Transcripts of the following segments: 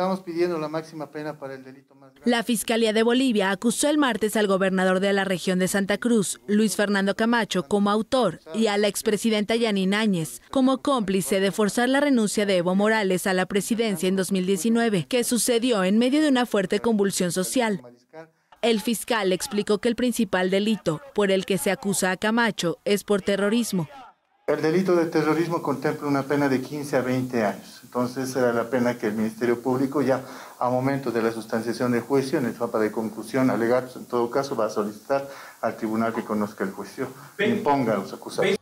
Estamos pidiendo la máxima pena para el delito más grave. La Fiscalía de Bolivia acusó el martes al gobernador de la región de Santa Cruz, Luis Fernando Camacho, como autor y a la expresidenta Yanine Áñez como cómplice de forzar la renuncia de Evo Morales a la presidencia en 2019, que sucedió en medio de una fuerte convulsión social. El fiscal explicó que el principal delito por el que se acusa a Camacho es por terrorismo el delito de terrorismo contempla una pena de 15 a 20 años. Entonces era la pena que el Ministerio Público ya a momento de la sustanciación del juicio, en etapa de conclusión, alegatos, en todo caso va a solicitar al tribunal que conozca el juicio, imponga a los acusados.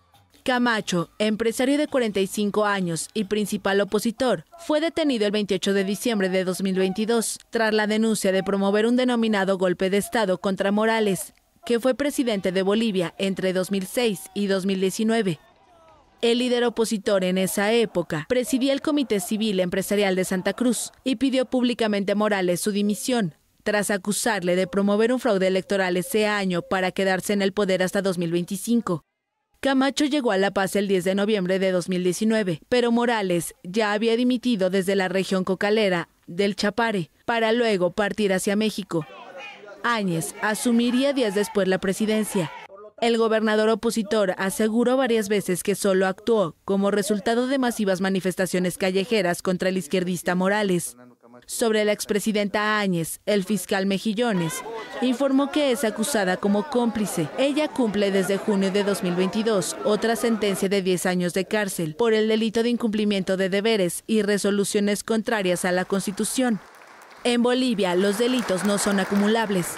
Camacho, empresario de 45 años y principal opositor, fue detenido el 28 de diciembre de 2022 tras la denuncia de promover un denominado golpe de Estado contra Morales, que fue presidente de Bolivia entre 2006 y 2019. El líder opositor en esa época presidía el Comité Civil Empresarial de Santa Cruz y pidió públicamente a Morales su dimisión, tras acusarle de promover un fraude electoral ese año para quedarse en el poder hasta 2025. Camacho llegó a La Paz el 10 de noviembre de 2019, pero Morales ya había dimitido desde la región cocalera del Chapare para luego partir hacia México. Áñez asumiría días después la presidencia el gobernador opositor aseguró varias veces que solo actuó como resultado de masivas manifestaciones callejeras contra el izquierdista Morales. Sobre la expresidenta Áñez, el fiscal Mejillones informó que es acusada como cómplice. Ella cumple desde junio de 2022 otra sentencia de 10 años de cárcel por el delito de incumplimiento de deberes y resoluciones contrarias a la Constitución. En Bolivia, los delitos no son acumulables.